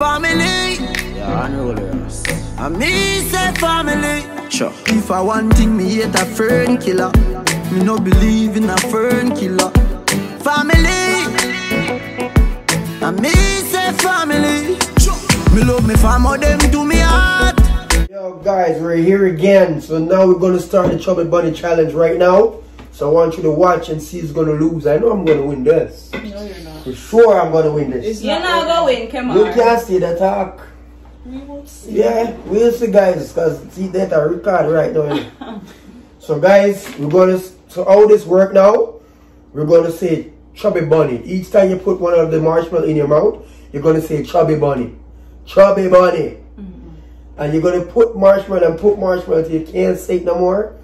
Family, Yeah, I know this. and me say family. Sure. If I want thing, me hate a fern killer. Me no believe in a fern killer. Family, I me say family. Me love me family, them to me heart. Yo guys, we're here again. So now we're gonna start the Chubby Bunny challenge right now. So I want you to watch and see who's gonna lose. I know I'm gonna win this. No, you're not. For sure I'm gonna win this. You're not going, to win, come on. You can't see the talk. We will see. Yeah, we'll see guys, cause see that I record right now. so guys, we're gonna so how this work now? We're gonna say chubby bunny. Each time you put one of the marshmallow in your mouth, you're gonna say chubby bunny. Chubby bunny. Mm-hmm. And you're gonna put marshmallow and put marshmallow until you can't say it no more,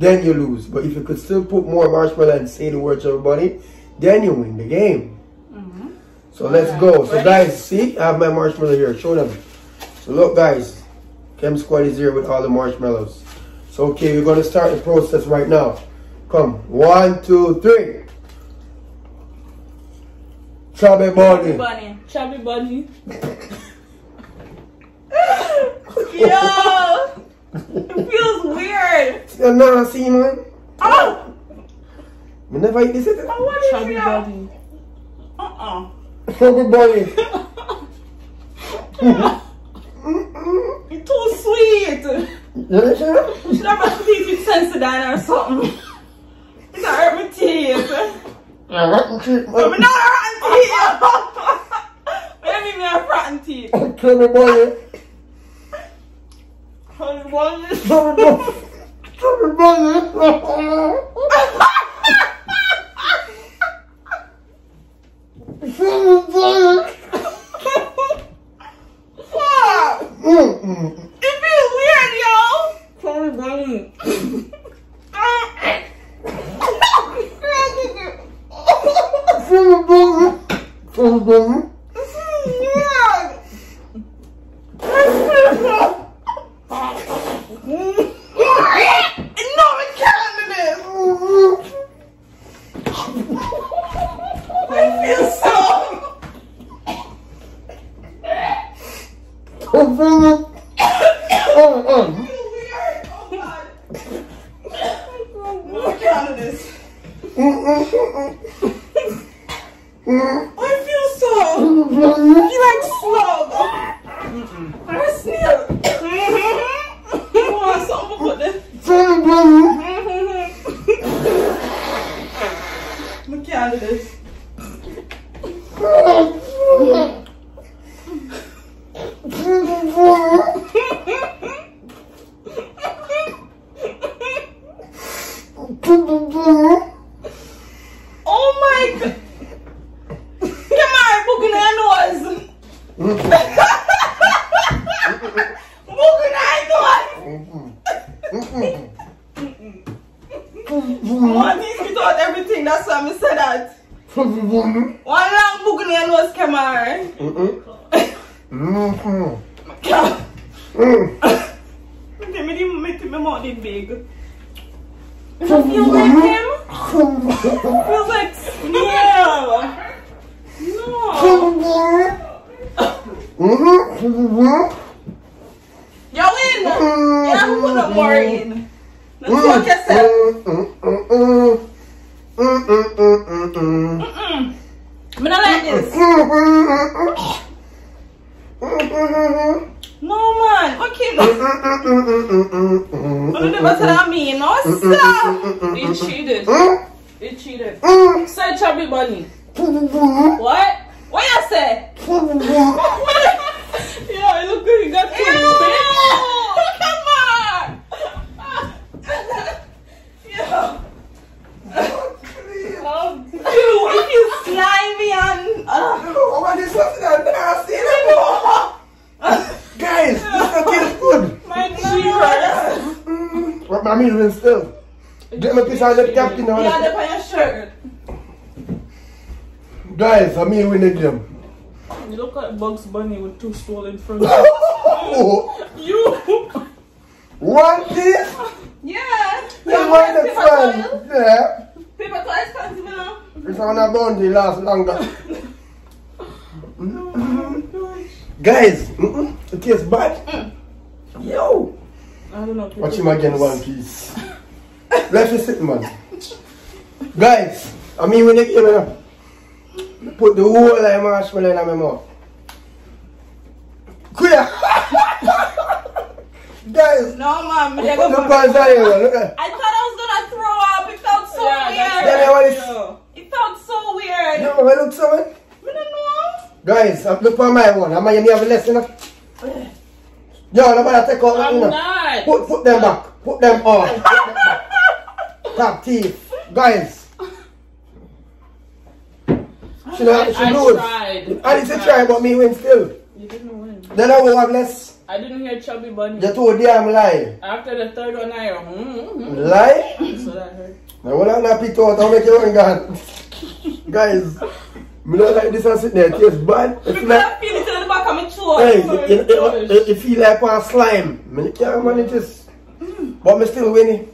then you lose. But if you could still put more marshmallow and say the words chubby bunny, then you win the game. Mm-hmm. So let's go. So Ready? guys, see, I have my marshmallow here. Show them. So look guys, Kem Squad is here with all the marshmallows. So okay, we're gonna start the process right now. Come, one, two, three. Chubby Chubby bunny. bunny. Chubby bunny. Yo! It feels weird. Oh! You never seen one? Oh! We never eat this. is it? I want to Chubby bunny. Uh-uh. Chubby bunny. It's too sweet. You understand? Should I brush my teeth with Sensodyne or something? It's not hurt my teeth. Yeah, rotten teeth, I'm man. not rotten teeth. What do you mean me have rotten teeth? Chubby bunny. Bunny. Chubby bunny. Fuck! Mm-mm. It feels weird, bunny. Chubby bunny. Chubby bunny. This is weird. No, it can't do this. I feel so. Mm-mm. weird. Oh God. I can't do this. I feel so. You like slug. I'm a snail. You want something put this? I can't do this. Oh my god. Come on, book in your nose. book in your nose. I want these get out everything. That's why I said that. Chubby bunny. One long book in your nose, come on. Mm-mm. Come. Mm. Make me, make me mouth it big. Feels like him. feels like. No. You win. You have to put no more in. Let's watch yourself. Mm-mm. I'm not like this. No man. Okay. No. Don't do better than me. No stop. You cheated. You cheated. Say chubby bunny. What you say? yeah, it look good. You got two. Come on. yeah. Oh, you, if you slimy and. Uh, Oh, I did something that nasty. Guys, this not taste good. my cheaper. What my still. Get my piece of the captain Yeah, on they're on your shirt. Guys, I mean win the game. You look like Bugs Bunny with two swollen fronts. You. one this? Yeah. You want the paper fun? towel? Yeah. Paper towel expensive, you know. It's on a bounty last longer. Oh my gosh. Guys, mm-mm, it tastes bad. Mm. Yo. I don't know. if Watch him again one piece. Let me sit, man. Guys, I mean when they came know, put the whole of the marshmallow in my mouth. Queer! Guys, No, man. me dey put go the for- pants on. Look at I thought I was gonna throw up. It felt so Yeah, weird. what is- It felt so weird. Yo, I look so man. I don't know. Guys, I'm look for my one. I'm gonna have a lesson. Yo, nobody take out that, you I'm know. Not. Put, put them back. Put them on. Put them back. Top teeth. Guys. She, know, she I lose. tried. I didn't try, but me win still. You didn't win. Then I will have less. I didn't hear Chubby Bunny. You told damn lie. After the third one, I heard, mm-hmm. Lie? So that hurt. Now when I'm not picked out, I'll make you run gone. Guys, me don't like this and sitting there. It tastes bad. It feel like, I feel it in the back of my throat. hey, it, it, it, it feel like one slime. Me can't manage this. But me still winning.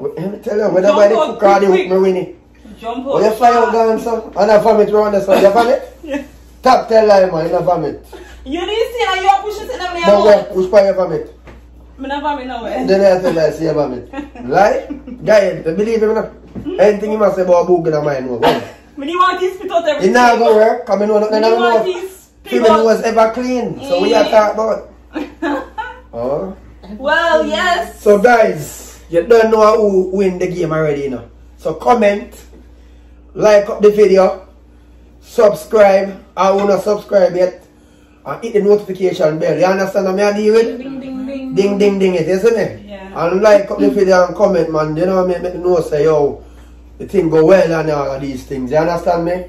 Let me tell you, the Jump cook or the hook, me winning. Jump When you out. fly out son, and I vomit around the sun, you vomit? Top tell lie, man, you not vomit. You didn't see how you pushing it in the middle. But where, which part you vomit? Me never me nowhere. Then I tell lie, say you vomit. Lie? Guy, you believe him, no? Hmm? Anything you must say about Boogie, no mind, no. Me didn't want to spit out everything. not go work, come in, no, no, Me no, no. Spit was ever clean, so we are talk about. Oh. Well, yes. So guys, you don't know who win the game already, you know. So comment, like up the video, subscribe, who not subscribe yet, and hit the notification bell. You understand what I deal with? Ding, ding, ding. Ding ding ding it, isn't it? Yeah. And like up the video and comment man, you know make, make me know say yo, the thing go well and all of these things. You understand me?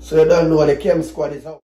So you don't know the Kem squad is out.